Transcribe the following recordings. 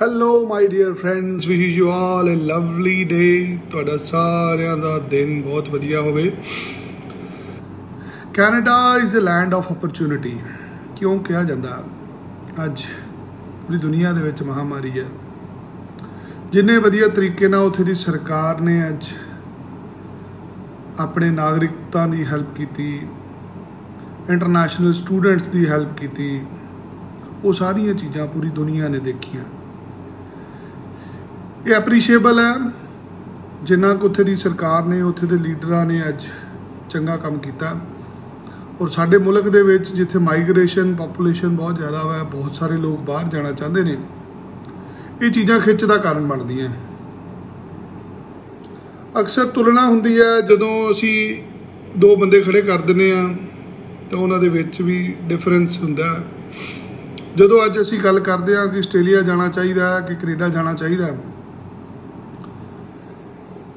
Hello my dear friends wish you all a lovely day ਤੁਹਾਡਾ ਸਾਰਿਆਂ ਦਾ ਦਿਨ ਬਹੁਤ ਵਧੀਆ ਹੋਵੇ। Canada is a land of opportunity ਕਿਉਂ ਕਿਹਾ ਜਾਂਦਾ? ਅੱਜ ਪੂਰੀ ਦੁਨੀਆ ਦੇ ਵਿੱਚ ਮਹਾਮਾਰੀ ਹੈ। ਜਿੰਨੇ ਵਧੀਆ ਤਰੀਕੇ ਨਾਲ ਉੱਥੇ ਦੀ ਸਰਕਾਰ ਨੇ ਅੱਜ ਆਪਣੇ ਨਾਗਰਿਕਤਾ ਦੀ ਹੈਲਪ ਕੀਤੀ ਇੰਟਰਨੈਸ਼ਨਲ ਸਟੂਡੈਂਟਸ ਦੀ ਹੈਲਪ ਕੀਤੀ, ਉਹ ਸਾਰੀਆਂ ਚੀਜ਼ਾਂ ਪੂਰੀ ਦੁਨੀਆ ਨੇ ਦੇਖੀਆਂ। ਇਹ ਐਪਰੀਸ਼ੀਏਬਲ ਹੈ। ਜਿੰਨਾ ਕੁ ਉੱਥੇ ਦੀ ਸਰਕਾਰ ਨੇ, ਉੱਥੇ ਦੇ ਲੀਡਰਾਂ ਨੇ ਅੱਜ ਚੰਗਾ ਕੰਮ ਕੀਤਾ। ਔਰ ਸਾਡੇ ਮੁਲਕ ਦੇ ਵਿੱਚ ਜਿੱਥੇ ਮਾਈਗ੍ਰੇਸ਼ਨ ਪੋਪੂਲੇਸ਼ਨ ਬਹੁਤ ਜ਼ਿਆਦਾ ਹੈ ਬਹੁਤ ਸਾਰੇ ਲੋਕ ਬਾਹਰ ਜਾਣਾ ਚਾਹੁੰਦੇ ਨੇ, ਇਹ ਚੀਜ਼ਾਂ ਖਿੱਚ ਦਾ ਕਾਰਨ ਬਣਦੀਆਂ ਅਕਸਰ ਤੁਲਨਾ ਹੁੰਦੀ ਹੈ, ਜਦੋਂ ਅਸੀਂ ਦੋ ਬੰਦੇ ਖੜੇ ਕਰ ਦਿੰਦੇ ਆ ਤਾਂ ਉਹਨਾਂ ਦੇ ਵਿੱਚ ਵੀ ਡਿਫਰੈਂਸ ਹੁੰਦਾ। ਜਦੋਂ ਅੱਜ ਅਸੀਂ ਗੱਲ ਕਰਦੇ ਹਾਂ ਕਿ ਆਸਟ੍ਰੇਲੀਆ ਜਾਣਾ ਚਾਹੀਦਾ ਹੈ, ਕਿ ਕੈਨੇਡਾ ਜਾਣਾ ਚਾਹੀਦਾ ਹੈ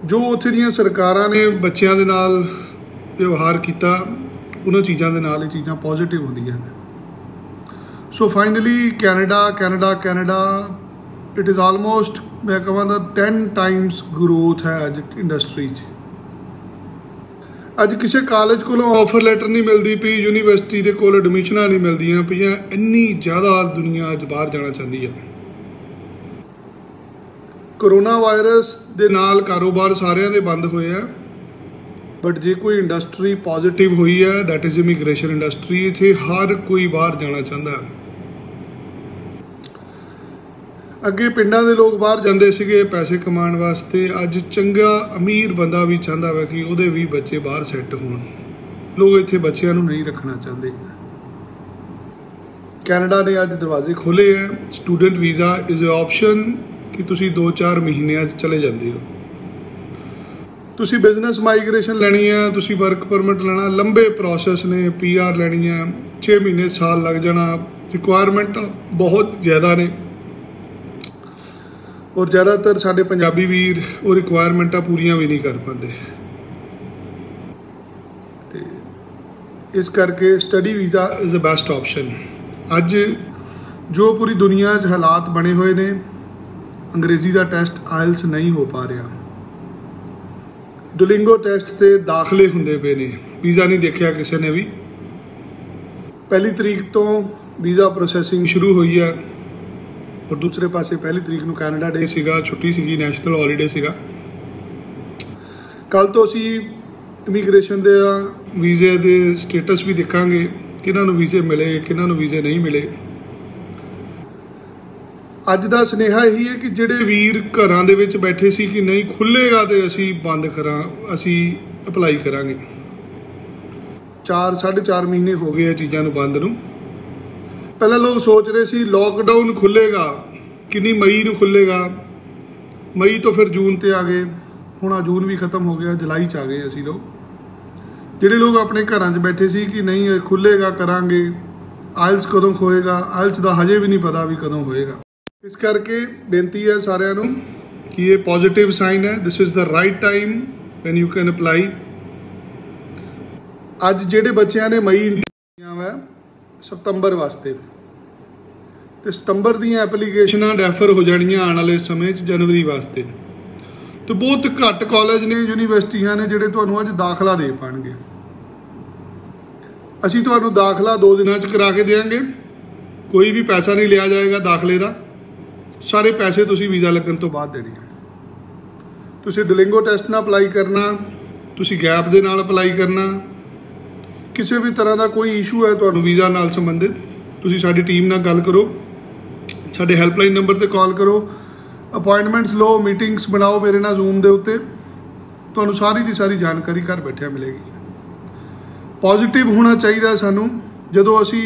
ਜੋ ਉੱਥੇ ਦੀਆਂ ਸਰਕਾਰਾਂ ਨੇ ਬੱਚਿਆਂ ਦੇ ਨਾਲ ਵਿਵਹਾਰ ਕੀਤਾ, ਉਹਨਾਂ ਚੀਜ਼ਾਂ ਦੇ ਨਾਲ ਇਹ ਚੀਜ਼ਾਂ ਪੋਜ਼ਿਟਿਵ ਹੁੰਦੀਆਂ ਨੇ so finally Canada Canada Canada it is almost ਮੈਂ ਕਹਾਂਗਾ 10 ਟਾਈਮਸ ਗਰੋਥ ਹੈ ਅੱਜ ਇੰਡਸਟਰੀ 'ਚ। ਅੱਜ ਕਿਸੇ ਕਾਲਜ ਕੋਲੋਂ ਆਫਰ ਲੈਟਰ ਨਹੀਂ ਮਿਲਦੀ ਪਈ ਯੂਨੀਵਰਸਿਟੀ ਦੇ ਕੋਲ ਐਡਮਿਸ਼ਨਾਂ ਨਹੀਂ ਮਿਲਦੀਆਂ ਪਈਆਂ, ਇੰਨੀ ਜ਼ਿਆਦਾ ਦੁਨੀਆ ਅੱਜ ਬਾਹਰ ਜਾਣਾ ਚਾਹੁੰਦੀ ਹੈ ਕਰੋਨਾ ਵਾਇਰਸ ਦੇ ਨਾਲ ਕਾਰੋਬਾਰ ਸਾਰਿਆਂ ਦੇ ਬੰਦ ਹੋਏ ਆ। ਬਟ ਜੇ ਕੋਈ ਇੰਡਸਟਰੀ ਪੋਜ਼ਿਟਿਵ ਹੋਈ ਹੈ ਥੈਟ ਇਜ਼ ਇਮੀਗ੍ਰੇਸ਼ਨ ਇੰਡਸਟਰੀ ਇਥੇ ਹਰ ਕੋਈ ਬਾਹਰ ਜਾਣਾ ਚਾਹੁੰਦਾ ਹੈ। ਅੱਗੇ ਪਿੰਡਾਂ ਦੇ ਲੋਕ ਬਾਹਰ ਜਾਂਦੇ ਸੀਗੇ ਪੈਸੇ ਕਮਾਉਣ ਵਾਸਤੇ। ਅੱਜ ਚੰਗਾ ਅਮੀਰ ਬੰਦਾ ਵੀ ਚਾਹੁੰਦਾ ਵਾ ਕਿ ਉਹਦੇ ਵੀ ਬੱਚੇ ਬਾਹਰ ਸੈੱਟ ਹੋਣ। ਲੋਕ ਇੱਥੇ ਬੱਚਿਆਂ ਨੂੰ ਨਹੀਂ ਰੱਖਣਾ ਚਾਹੁੰਦੇ। ਕੈਨੇਡਾ ਨੇ ਅੱਜ ਦਰਵਾਜ਼ੇ ਖੋਲੇ ਹੈ। Student visa is a option ਕਿ ਤੁਸੀਂ 2-4 ਮਹੀਨਿਆਂ 'ਚ ਚਲੇ ਜਾਂਦੇ ਹੋ। ਤੁਸੀਂ ਬਿਜ਼ਨਸ ਮਾਈਗ੍ਰੇਸ਼ਨ ਲੈਣੀ ਹੈ ਤੁਸੀਂ ਵਰਕ ਪਰਮਿਟ ਲੈਣਾ, ਲੰਬੇ ਪ੍ਰੋਸੈਸ ਨੇ ਪੀਆਰ ਲੈਣੀ ਹੈ 6 ਮਹੀਨੇ, ਸਾਲ ਲੱਗ ਜਾਣਾ ਰਿਕੁਆਇਰਮੈਂਟ ਬਹੁਤ ਜ਼ਿਆਦਾ ਨੇ। ਔਰ ਜ਼ਿਆਦਾਤਰ ਸਾਡੇ ਪੰਜਾਬੀ ਵੀਰ ਉਹ ਰਿਕੁਆਇਰਮੈਂਟਾਂ ਪੂਰੀਆਂ ਵੀ ਨਹੀਂ ਕਰ ਪਾਉਂਦੇ। ਤੇ ਇਸ ਕਰਕੇ study visa is a best option ਅੱਜ ਜੋ ਪੂਰੀ ਦੁਨੀਆ 'ਚ ਹਾਲਾਤ ਬਣੇ ਹੋਏ ਨੇ ਅੰਗਰੇਜ਼ੀ ਦਾ ਟੈਸਟ ਆਇਲਸ ਨਹੀਂ ਹੋ ਪਾ ਰਿਹਾ। ਡੁਲਿੰਗੋ ਟੈਸਟ ਤੇ ਦਾਖਲੇ ਹੁੰਦੇ ਪਏ ਨੇ। ਵੀਜ਼ਾ ਨਹੀਂ ਦੇਖਿਆ ਕਿਸੇ ਨੇ ਵੀ। ਪਹਿਲੀ ਤਰੀਕ ਤੋਂ ਵੀਜ਼ਾ ਪ੍ਰੋਸੈਸਿੰਗ ਸ਼ੁਰੂ ਹੋਈ ਹੈ। ਔਰ ਦੂਸਰੇ ਪਾਸੇ ਪਹਿਲੀ ਤਰੀਕ ਨੂੰ ਕੈਨੇਡਾ ਡੇ ਸੀਗਾ, ਛੁੱਟੀ ਸੀਗੀ, ਨੈਸ਼ਨਲ ਹੌਲੀਡੇ ਸੀਗਾ। ਕੱਲ ਤੋਂ ਅਸੀਂ ਇਮੀਗ੍ਰੇਸ਼ਨ ਦੇ ਵੀਜ਼ੇ ਦੇ ਸਟੇਟਸ ਵੀ ਦੇਖਾਂਗੇ। ਕਿਹਨਾਂ ਨੂੰ ਵੀਜ਼ੇ ਮਿਲੇ, ਕਿਹਨਾਂ ਨੂੰ ਵੀਜ਼ੇ ਨਹੀਂ ਮਿਲੇ। ਅੱਜ ਦਾ ਸੁਨੇਹਾ ਇਹੀ ਹੈ ਕਿ ਜਿਹੜੇ ਵੀਰ ਘਰਾਂ ਦੇ ਵਿੱਚ ਬੈਠੇ ਸੀ ਕਿ ਨਹੀਂ ਖੁੱਲੇਗਾ ਤੇ ਅਸੀਂ ਬੰਦ ਕਰਾਂ, ਅਸੀਂ ਅਪਲਾਈ ਕਰਾਂਗੇ। 4 4.5 ਮਹੀਨੇ ਹੋ ਗਏ ਆ ਚੀਜ਼ਾਂ ਨੂੰ ਬੰਦ ਨੂੰ। ਪਹਿਲਾਂ ਲੋਕ ਸੋਚ ਰਹੇ ਸੀ ਲੋਕਡਾਊਨ ਖੁੱਲੇਗਾ ਕਿੰਨੀ ਮਈ ਨੂੰ ਖੁੱਲੇਗਾ ਮਈ ਤੋਂ ਫਿਰ ਜੂਨ ਤੇ ਆ ਗਏ, ਹੁਣ ਆ ਜੂਨ ਵੀ ਖਤਮ ਹੋ ਗਿਆ, ਜੁਲਾਈ ਚ ਆ ਗਏ ਅਸੀਂ ਲੋਕ। ਜਿਹੜੇ ਲੋਕ ਆਪਣੇ ਘਰਾਂ 'ਚ ਬੈਠੇ ਸੀ ਕਿ ਨਹੀਂ, ਇਹ ਖੁੱਲੇਗਾ ਕਰਾਂਗੇ, ਆਇਲਸ ਕਦੋਂ ਹੋਏਗਾ ਆਇਲਸ ਦਾ ਹਜੇ ਵੀ ਨਹੀਂ ਪਤਾ ਵੀ ਕਦੋਂ ਹੋਏਗਾ। ਇਸ ਕਰਕੇ ਬੇਨਤੀ ਹੈ ਸਾਰਿਆਂ ਨੂੰ ਕਿ ਇਹ ਪੋਜ਼ਿਟਿਵ ਸਾਈਨ ਹੈ this is the right time when you can apply ਅੱਜ ਜਿਹੜੇ ਬੱਚਿਆਂ ਨੇ ਮਈ ਇੰਟਰਵਿਊਆਂ ਵਾ ਸਤੰਬਰ ਵਾਸਤੇ। ਤੇ ਸਤੰਬਰ ਦੀਆਂ ਐਪਲੀਕੇਸ਼ਨਾਂ ਡੈਫਰ ਹੋ ਜਾਣੀਆਂ ਆਉਣ ਵਾਲੇ ਸਮੇਂ 'ਚ ਜਨਵਰੀ ਵਾਸਤੇ। ਤੇ ਬਹੁਤ ਘੱਟ ਕਾਲਜ ਨੇ, ਯੂਨੀਵਰਸਿਟੀਆਂ ਨੇ ਜਿਹੜੇ ਤੁਹਾਨੂੰ ਅੱਜ ਦਾਖਲਾ ਦੇ ਪਾਣਗੇ। ਅਸੀਂ ਤੁਹਾਨੂੰ ਦਾਖਲਾ 2 ਦਿਨਾਂ 'ਚ ਕਰਾ ਕੇ ਦੇਵਾਂਗੇ ਕੋਈ ਵੀ ਪੈਸਾ ਨਹੀਂ ਲਿਆ ਜਾਏਗਾ ਦਾਖਲੇ ਦਾ। ਸਾਰੇ ਪੈਸੇ ਤੁਸੀਂ ਵੀਜ਼ਾ ਲੱਗਣ ਤੋਂ ਬਾਅਦ ਦੇਣੇ ਆ। ਤੁਸੀਂ ਡੁਲਿੰਗੋ ਟੈਸਟ ਨਾਲ ਅਪਲਾਈ ਕਰਨਾ, ਤੁਸੀਂ ਗੈਪ ਦੇ ਨਾਲ ਅਪਲਾਈ ਕਰਨਾ, ਕਿਸੇ ਵੀ ਤਰ੍ਹਾਂ ਦਾ ਕੋਈ ਇਸ਼ੂ ਹੈ ਤੁਹਾਨੂੰ ਵੀਜ਼ਾ ਨਾਲ ਸੰਬੰਧਿਤ, ਤੁਸੀਂ ਸਾਡੀ ਟੀਮ ਨਾਲ ਗੱਲ ਕਰੋ, ਸਾਡੇ ਹੈਲਪਲਾਈਨ ਨੰਬਰ ਤੇ ਕਾਲ ਕਰੋ, ਅਪਾਇੰਟਮੈਂਟਸ ਲਓ, ਮੀਟਿੰਗਸ ਬਣਾਓ ਮੇਰੇ ਨਾਲ ਜ਼ੂਮ ਦੇ ਉੱਤੇ, ਤੁਹਾਨੂੰ ਸਾਰੀ ਦੀ ਸਾਰੀ ਜਾਣਕਾਰੀ ਘਰ ਬੈਠਿਆ ਮਿਲੇਗੀ। ਪੋਜ਼ਿਟਿਵ ਹੋਣਾ ਚਾਹੀਦਾ ਸਾਨੂੰ, ਜਦੋਂ ਅਸੀਂ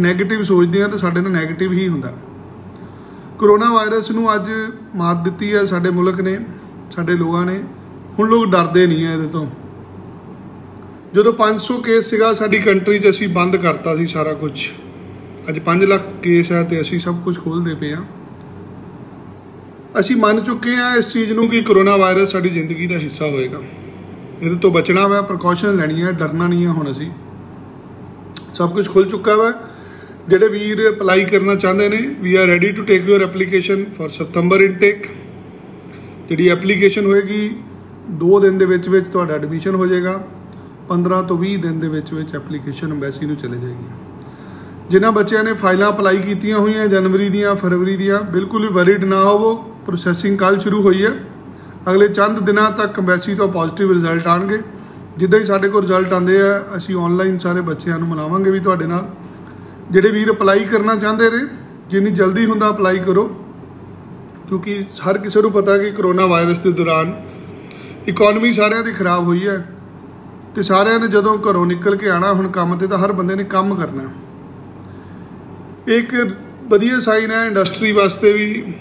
네ਗੇਟਿਵ ਸੋਚਦੇ ਹਾਂ ਤਾਂ ਸਾਡੇ ਨਾਲ 네ਗੇਟਿਵ ਹੀ ਹੁੰਦਾ। ਕਰੋਨਾ ਵਾਇਰਸ ਨੂੰ ਅੱਜ ਮਾਤ ਦਿੱਤੀ ਹੈ ਸਾਡੇ ਮੁਲਕ ਨੇ, ਸਾਡੇ ਲੋਕਾਂ ਨੇ। ਹੁਣ ਲੋਕ ਡਰਦੇ ਨਹੀਂ ਹੈ ਇਹਦੇ ਤੋਂ। ਜਦੋਂ 500 ਕੇਸ ਸੀਗਾ, ਸਾਡੀ ਕੰਟਰੀ 'ਚ ਅਸੀਂ ਬੰਦ ਕਰਤਾ ਸੀ ਸਾਰਾ ਕੁਝ ਅੱਜ 5 ਲੱਖ ਕੇਸ ਹੈ ਤੇ ਅਸੀਂ ਸਭ ਕੁਝ ਖੋਲਦੇ ਪਏ ਆ ਅਸੀਂ ਮੰਨ ਚੁੱਕੇ ਆ ਇਸ ਚੀਜ਼ ਨੂੰ ਕਿ ਕਰੋਨਾ ਵਾਇਰਸ ਸਾਡੀ ਜ਼ਿੰਦਗੀ ਦਾ ਹਿੱਸਾ ਹੋਏਗਾ। ਇਹਦੇ ਤੋਂ ਬਚਣਾ ਵਾ ਪ੍ਰੀਕਾਸ਼ਨ ਲੈਣੀ ਹੈ, ਡਰਨਾ ਨਹੀਂ ਹੈ ਹੁਣ ਅਸੀਂ। ਸਭ ਕੁਝ ਖੁੱਲ ਚੁੱਕਾ ਵਾ। ਜਿਹੜੇ ਵੀਰ ਅਪਲਾਈ ਕਰਨਾ ਚਾਹੁੰਦੇ ਨੇ we are ready to take your application for September intake ਜਿਹੜੀ ਐਪਲੀਕੇਸ਼ਨ ਹੋਏਗੀ 2 ਦਿਨ ਦੇ ਵਿੱਚ ਵਿੱਚ ਤੁਹਾਡਾ ਐਡਮਿਸ਼ਨ ਹੋ ਜਾਏਗਾ 15 ਤੋਂ 20 ਦਿਨ ਦੇ ਵਿੱਚ ਵਿੱਚ ਐਪਲੀਕੇਸ਼ਨ ਐਮਬੈਸੀ ਨੂੰ ਚਲੇ ਜਾਏਗੀ। ਜਿਨ੍ਹਾਂ ਬੱਚਿਆਂ ਨੇ ਫਾਈਲਾਂ ਅਪਲਾਈ ਕੀਤੀਆਂ ਹੋਈਆਂ, ਜਨਵਰੀ ਦੀਆਂ, ਫਰਵਰੀ ਦੀਆਂ, ਬਿਲਕੁਲ ਵੀ ਵਰੀਡ ਨਾ ਹੋਵੋ ਪ੍ਰੋਸੈਸਿੰਗ ਕੱਲ ਸ਼ੁਰੂ ਹੋਈ ਹੈ। ਅਗਲੇ ਚੰਦ ਦਿਨਾਂ ਤੱਕ ਐਮਬੈਸੀ ਤੋਂ ਪੋਜ਼ਿਟਿਵ ਰਿਜ਼ਲਟ ਆਣਗੇ ਜਿੱਦਾਂ ਹੀ ਸਾਡੇ ਕੋਲ ਰਿਜ਼ਲਟ ਆਉਂਦੇ ਆ, ਅਸੀਂ ਆਨਲਾਈਨ ਸਾਰੇ ਬੱਚਿਆਂ ਨੂੰ ਮਿਲਾਵਾਂਗੇ ਵੀ ਤੁਹਾਡੇ ਨਾਲ। ਜਿਹੜੇ ਵੀਰ ਅਪਲਾਈ ਕਰਨਾ ਚਾਹੁੰਦੇ ਨੇ, ਜਿੰਨੀ ਜਲਦੀ ਹੁੰਦਾ ਅਪਲਾਈ ਕਰੋ। ਕਿਉਂਕਿ ਹਰ ਕਿਸੇ ਨੂੰ ਪਤਾ ਕਿ ਕਰੋਨਾ ਵਾਇਰਸ ਦੇ ਦੌਰਾਨ ਇਕਨੋਮੀ ਸਾਰਿਆਂ ਦੀ ਖਰਾਬ ਹੋਈ ਹੈ। ਤੇ ਸਾਰਿਆਂ ਨੇ ਜਦੋਂ ਘਰੋਂ ਨਿਕਲ ਕੇ ਆਣਾ ਹੁਣ ਕੰਮ ਤੇ ਤਾਂ ਹਰ ਬੰਦੇ ਨੇ ਕੰਮ ਕਰਨਾ। ਇੱਕ ਵਧੀਆ ਸਾਈਨ ਹੈ ਇੰਡਸਟਰੀ ਵਾਸਤੇ ਵੀ,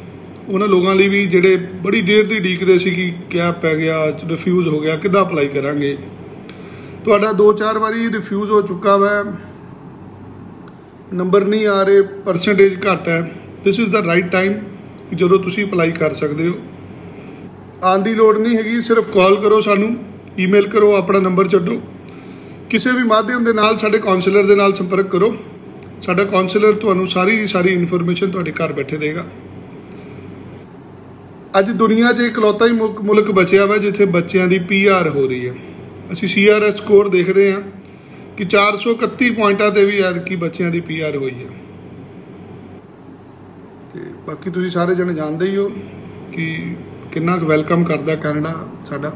ਉਹਨਾਂ ਲੋਕਾਂ ਲਈ ਵੀ ਜਿਹੜੇ ਬੜੀ ਦੇਰ ਦੀ ਡੀਕਦੇ ਸੀ ਕਿ ਕਿਆ ਪੈ ਗਿਆ ਰਿਫਿਊਜ਼ ਹੋ ਗਿਆ, ਕਿੱਦਾਂ ਅਪਲਾਈ ਕਰਾਂਗੇ। ਤੁਹਾਡਾ 2-4 ਵਾਰੀ ਰਿਫਿਊਜ਼ ਹੋ ਚੁੱਕਾ ਵਾ। ਨੰਬਰ ਨਹੀਂ ਆ ਰਹੇ ਪਰਸੈਂਟੇਜ ਘੱਟ ਹੈ। This is the right time ਜਦੋਂ ਤੁਸੀਂ ਅਪਲਾਈ ਕਰ ਸਕਦੇ ਹੋ। ਆਉਣ ਦੀ ਲੋੜ ਨਹੀਂ ਹੈਗੀ, ਸਿਰਫ ਕਾਲ ਕਰੋ ਸਾਨੂੰ ਈਮੇਲ ਕਰੋ, ਆਪਣਾ ਨੰਬਰ ਛੱਡੋ। ਕਿਸੇ ਵੀ ਮਾਧਿਅਮ ਦੇ ਨਾਲ ਸਾਡੇ ਕਾਉਂਸਲਰ ਦੇ ਨਾਲ ਸੰਪਰਕ ਕਰੋ। ਸਾਡਾ ਕਾਉਂਸਲਰ ਤੁਹਾਨੂੰ ਸਾਰੀ ਦੀ ਸਾਰੀ ਇਨਫੋਰਮੇਸ਼ਨ ਤੁਹਾਡੇ ਘਰ ਬੈਠੇ ਦੇਗਾ। ਅੱਜ ਦੁਨੀਆ 'ਚ ਇਕਲੌਤਾ ਹੀ ਮੁਲਕ- ਮੁਲਕ ਬਚਿਆ ਵਾ, ਜਿੱਥੇ ਬੱਚਿਆਂ ਦੀ ਪੀਆਰ ਹੋ ਰਹੀ ਹੈ। ਅਸੀਂ ਸੀਆਰਐਸ ਸਕੋਰ ਦੇਖਦੇ ਹਾਂ। ਕਿ 431 ਪੁਆਇੰਟਾਂ ਤੇ ਵੀ ਐਤਕੀ ਬੱਚਿਆਂ ਦੀ ਪੀਆਰ ਹੋਈ ਹੈ। ਤੇ ਬਾਕੀ ਤੁਸੀਂ ਸਾਰੇ ਜਣੇ ਜਾਣਦੇ ਹੀ ਹੋ ਕਿ ਕਿੰਨਾ ਕੁ ਵੈਲਕਮ ਕਰਦਾ ਕੈਨੇਡਾ ਸਾਡਾ।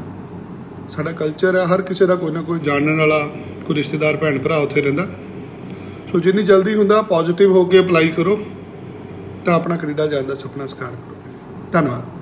ਸਾਡਾ ਕਲਚਰ ਹੈ, ਹਰ ਕਿਸੇ ਦਾ ਕੋਈ ਨਾ ਕੋਈ ਜਾਣਨ ਵਾਲਾ, ਕੋਈ ਰਿਸ਼ਤੇਦਾਰ, ਭੈਣ ਭਰਾ ਉੱਥੇ ਰਹਿੰਦਾ। ਸੋ ਜਿੰਨੀ ਜਲਦੀ ਹੁੰਦਾ ਪੋਜ਼ਿਟਿਵ ਹੋ ਕੇ ਅਪਲਾਈ ਕਰੋ, ਤਾਂ ਆਪਣਾ ਕੈਨੇਡਾ ਜਾਣ ਦਾ ਸੁਪਨਾ ਸਾਕਾਰ ਕਰੋ। ਧੰਨਵਾਦ।